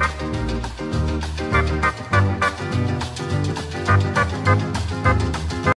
thank you